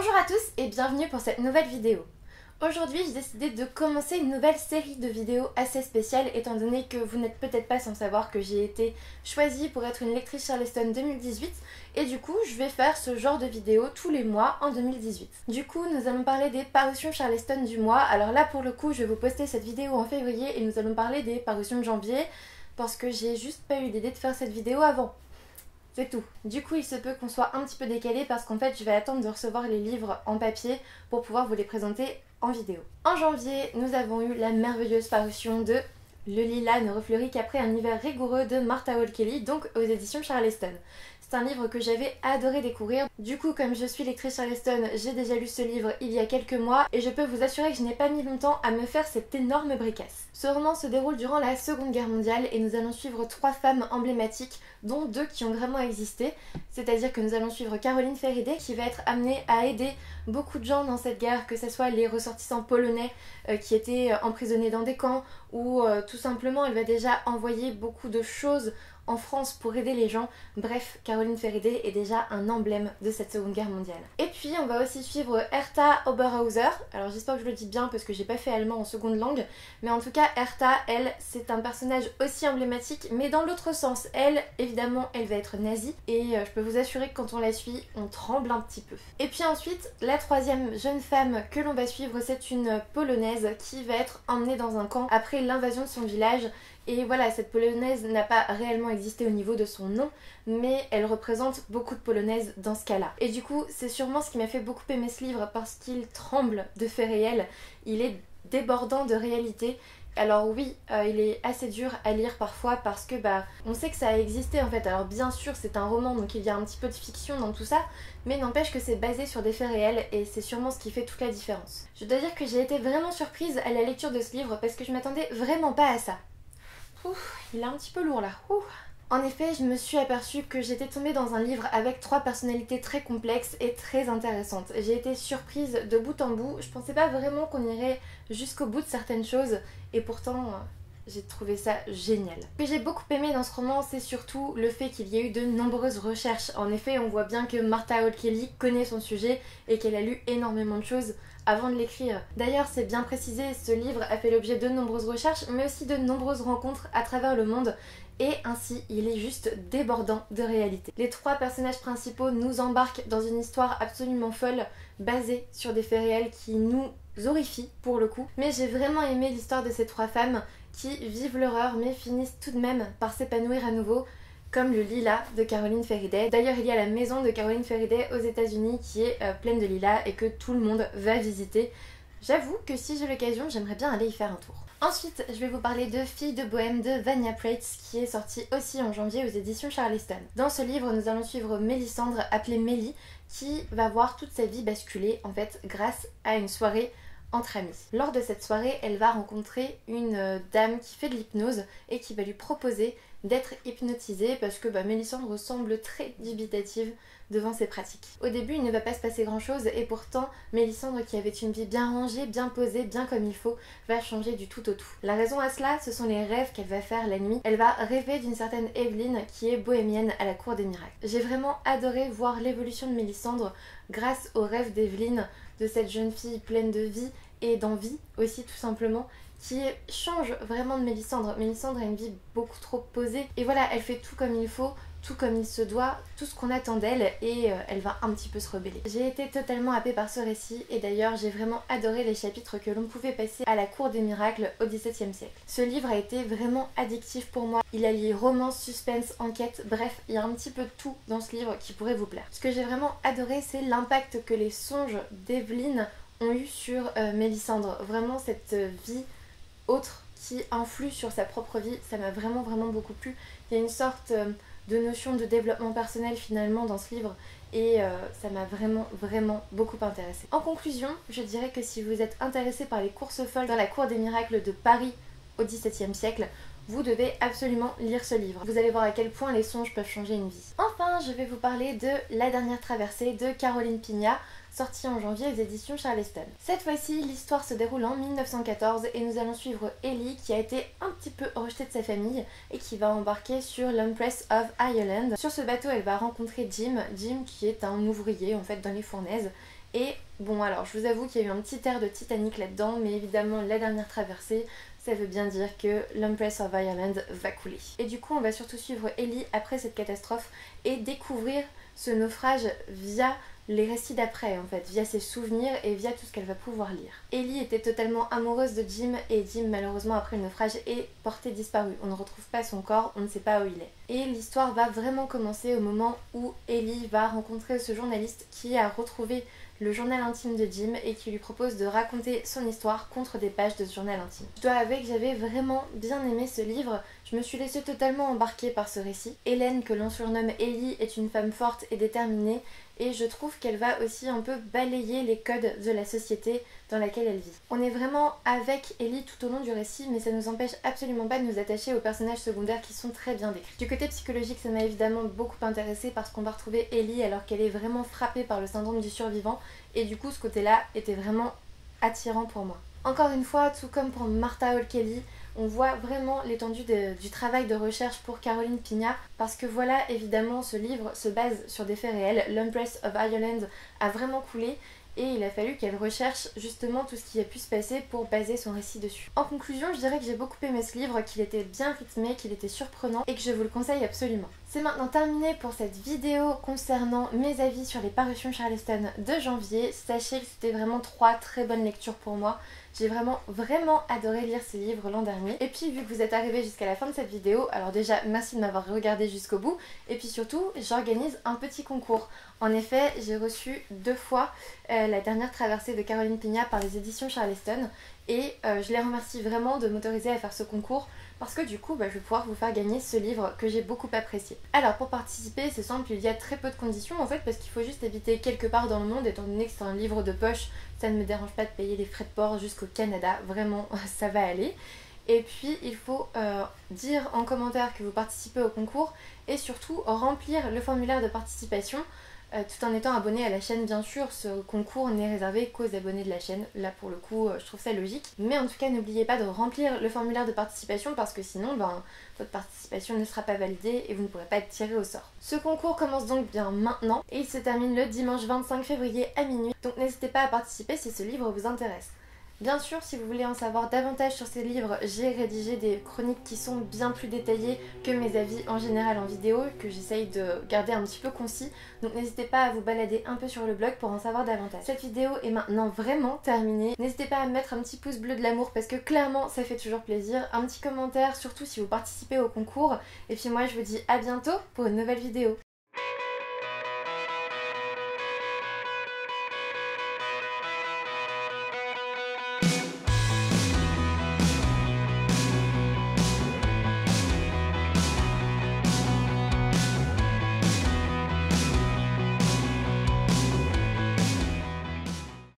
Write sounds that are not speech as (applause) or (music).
Bonjour à tous et bienvenue pour cette nouvelle vidéo. Aujourd'hui j'ai décidé de commencer une nouvelle série de vidéos assez spéciales étant donné que vous n'êtes peut-être pas sans savoir que j'ai été choisie pour être une lectrice Charleston 2018 et du coup je vais faire ce genre de vidéos tous les mois en 2018. Du coup nous allons parler des parutions Charleston du mois. Alors là pour le coup je vais vous poster cette vidéo en février et nous allons parler des parutions de janvier parce que j'ai juste pas eu l'idée de faire cette vidéo avant. C'est tout. Du coup, il se peut qu'on soit un petit peu décalé parce qu'en fait, je vais attendre de recevoir les livres en papier pour pouvoir vous les présenter en vidéo. En janvier, nous avons eu la merveilleuse parution de Le lilas ne refleurit qu'après un hiver rigoureux de Martha Hall Kelly, donc aux éditions Charleston. C'est un livre que j'avais adoré découvrir. Du coup, comme je suis lectrice Charleston, j'ai déjà lu ce livre il y a quelques mois et je peux vous assurer que je n'ai pas mis longtemps à me faire cette énorme bricasse. Ce roman se déroule durant la Seconde Guerre mondiale et nous allons suivre trois femmes emblématiques, dont deux qui ont vraiment existé. C'est-à-dire que nous allons suivre Caroline Feriday qui va être amenée à aider beaucoup de gens dans cette guerre, que ce soit les ressortissants polonais euh, qui étaient euh, emprisonnés dans des camps ou euh, tout simplement elle va déjà envoyer beaucoup de choses en France pour aider les gens. Bref, Caroline Feriday est déjà un emblème de cette seconde guerre mondiale. Et puis on va aussi suivre Hertha Oberhauser. Alors j'espère que je le dis bien parce que j'ai pas fait allemand en seconde langue, mais en tout cas Hertha, elle, c'est un personnage aussi emblématique, mais dans l'autre sens. Elle, évidemment, elle va être nazie et euh, je peux vous assurer que quand on la suit, on tremble un petit peu. Et puis ensuite, la troisième jeune femme que l'on va suivre, c'est une polonaise qui va être emmenée dans un camp après l'invasion de son village et voilà, cette polonaise n'a pas réellement existé au niveau de son nom, mais elle représente beaucoup de polonaises dans ce cas-là. Et du coup, c'est sûrement ce qui m'a fait beaucoup aimer ce livre parce qu'il tremble de faits réels, il est débordant de réalité. Alors oui, euh, il est assez dur à lire parfois parce que bah on sait que ça a existé en fait. Alors bien sûr c'est un roman donc il y a un petit peu de fiction dans tout ça, mais n'empêche que c'est basé sur des faits réels et c'est sûrement ce qui fait toute la différence. Je dois dire que j'ai été vraiment surprise à la lecture de ce livre parce que je m'attendais vraiment pas à ça. Il est un petit peu lourd là. En effet, je me suis aperçue que j'étais tombée dans un livre avec trois personnalités très complexes et très intéressantes. J'ai été surprise de bout en bout. Je pensais pas vraiment qu'on irait jusqu'au bout de certaines choses et pourtant euh, j'ai trouvé ça génial. Ce que j'ai beaucoup aimé dans ce roman, c'est surtout le fait qu'il y ait eu de nombreuses recherches. En effet, on voit bien que Martha O'Kelly connaît son sujet et qu'elle a lu énormément de choses avant de l'écrire. D'ailleurs, c'est bien précisé, ce livre a fait l'objet de nombreuses recherches, mais aussi de nombreuses rencontres à travers le monde, et ainsi il est juste débordant de réalité. Les trois personnages principaux nous embarquent dans une histoire absolument folle, basée sur des faits réels qui nous horrifient pour le coup. Mais j'ai vraiment aimé l'histoire de ces trois femmes qui vivent l'horreur mais finissent tout de même par s'épanouir à nouveau comme le lilas de Caroline Feriday. D'ailleurs, il y a la maison de Caroline Feriday aux États-Unis qui est euh, pleine de lilas et que tout le monde va visiter. J'avoue que si j'ai l'occasion, j'aimerais bien aller y faire un tour. Ensuite, je vais vous parler de Fille de Bohème de Vania Prates qui est sorti aussi en janvier aux éditions Charleston. Dans ce livre, nous allons suivre Mélissandre, appelée Mélie, qui va voir toute sa vie basculer en fait grâce à une soirée entre amis. Lors de cette soirée, elle va rencontrer une euh, dame qui fait de l'hypnose et qui va lui proposer d'être hypnotisée parce que bah, Mélissandre semble très dubitative devant ses pratiques. Au début, il ne va pas se passer grand chose et pourtant, Mélissandre, qui avait une vie bien rangée, bien posée, bien comme il faut, va changer du tout au tout. La raison à cela, ce sont les rêves qu'elle va faire la nuit. Elle va rêver d'une certaine Evelyne qui est bohémienne à la cour des miracles. J'ai vraiment adoré voir l'évolution de Mélissandre grâce aux rêves d'Evelyne, de cette jeune fille pleine de vie et d'envie aussi tout simplement qui change vraiment de Mélissandre. Mélissandre a une vie beaucoup trop posée et voilà, elle fait tout comme il faut, tout comme il se doit, tout ce qu'on attend d'elle et euh, elle va un petit peu se rebeller. J'ai été totalement happée par ce récit et d'ailleurs j'ai vraiment adoré les chapitres que l'on pouvait passer à la cour des miracles au XVIIe siècle. Ce livre a été vraiment addictif pour moi. Il allie romance, suspense, enquête, bref, il y a un petit peu tout dans ce livre qui pourrait vous plaire. Ce que j'ai vraiment adoré c'est l'impact que les songes d'Evelyne ont eu sur euh, Mélissandre. Vraiment cette euh, vie autre qui influe sur sa propre vie, ça m'a vraiment vraiment beaucoup plu. Il y a une sorte euh, de notion de développement personnel finalement dans ce livre et ça m'a vraiment vraiment beaucoup intéressé. En conclusion, je dirais que si vous êtes intéressé par les courses folles dans la cour des miracles de Paris au XVIIe siècle, vous devez absolument lire ce livre. Vous allez voir à quel point les songes peuvent changer une vie. Enfin, je vais vous parler de La dernière traversée de Caroline Pigna, sortie en janvier aux éditions Charleston. Cette fois-ci, l'histoire se déroule en 1914 et nous allons suivre Ellie qui a été un petit peu rejetée de sa famille et qui va embarquer sur l'Empress of Ireland. Sur ce bateau, elle va rencontrer Jim, Jim qui est un ouvrier en fait dans les fournaises Et bon alors je vous avoue qu'il y a eu un petit air de Titanic là-dedans, mais évidemment la dernière traversée, ça veut bien dire que l'Empress of Ireland va couler. Et du coup on va surtout suivre Ellie après cette catastrophe et découvrir ce naufrage via les récits d'après en fait, via ses souvenirs et via tout ce qu'elle va pouvoir lire. Ellie était totalement amoureuse de Jim et Jim malheureusement après le naufrage est porté disparu. On ne retrouve pas son corps, on ne sait pas où il est. Et l'histoire va vraiment commencer au moment où Ellie va rencontrer ce journaliste qui a retrouvé le journal intime de Jim et qui lui propose de raconter son histoire contre des pages de ce journal intime. Je dois avouer que j'avais vraiment bien aimé ce livre, je me suis laissée totalement embarquer par ce récit. Hélène, que l'on surnomme Ellie, est une femme forte et déterminée et je trouve qu'elle va aussi un peu balayer les codes de la société dans laquelle elle vit. On est vraiment avec Ellie tout au long du récit, mais ça nous empêche absolument pas de nous attacher aux personnages secondaires qui sont très bien décrits. Du côté psychologique, ça m'a évidemment beaucoup intéressé parce qu'on va retrouver Ellie alors qu'elle est vraiment frappée par le syndrome du survivant, et du coup ce côté-là était vraiment attirant pour moi. Encore une fois, tout comme pour Martha Hall Kelly, on voit vraiment l'étendue du travail de recherche pour Caroline Pigna parce que voilà évidemment ce livre se base sur des faits réels. L'Empress of Ireland a vraiment coulé et il a fallu qu'elle recherche justement tout ce qui a pu se passer pour baser son récit dessus. En conclusion, je dirais que j'ai beaucoup aimé ce livre, qu'il était bien rythmé, qu'il était surprenant et que je vous le conseille absolument. C'est maintenant terminé pour cette vidéo concernant mes avis sur les parutions Charleston de janvier. Sachez que c'était vraiment trois très bonnes lectures pour moi. J'ai vraiment vraiment adoré lire ces livres l'an dernier. Et puis vu que vous êtes arrivé jusqu'à la fin de cette vidéo, alors déjà merci de m'avoir regardé jusqu'au bout. Et puis surtout, j'organise un petit concours. En effet, j'ai reçu deux fois euh, la dernière traversée de Caroline Pigna par les éditions Charleston. Et euh, je les remercie vraiment de m'autoriser à faire ce concours parce que du coup bah, je vais pouvoir vous faire gagner ce livre que j'ai beaucoup apprécié. Alors pour participer c'est simple, il y a très peu de conditions en fait parce qu'il faut juste habiter quelque part dans le monde étant donné que c'est un livre de poche, ça ne me dérange pas de payer les frais de port jusqu'au Canada, vraiment (laughs) ça va aller. Et puis il faut euh, dire en commentaire que vous participez au concours et surtout remplir le formulaire de participation euh, tout en étant abonné à la chaîne bien sûr, ce concours n'est réservé qu'aux abonnés de la chaîne, là pour le coup euh, je trouve ça logique. Mais en tout cas n'oubliez pas de remplir le formulaire de participation parce que sinon ben, votre participation ne sera pas validée et vous ne pourrez pas être tiré au sort. Ce concours commence donc bien maintenant et il se termine le dimanche 25 février à minuit, donc n'hésitez pas à participer si ce livre vous intéresse. Bien sûr, si vous voulez en savoir davantage sur ces livres, j'ai rédigé des chroniques qui sont bien plus détaillées que mes avis en général en vidéo, que j'essaye de garder un petit peu concis. Donc n'hésitez pas à vous balader un peu sur le blog pour en savoir davantage. Cette vidéo est maintenant vraiment terminée. N'hésitez pas à mettre un petit pouce bleu de l'amour parce que clairement ça fait toujours plaisir. Un petit commentaire, surtout si vous participez au concours. Et puis moi je vous dis à bientôt pour une nouvelle vidéo.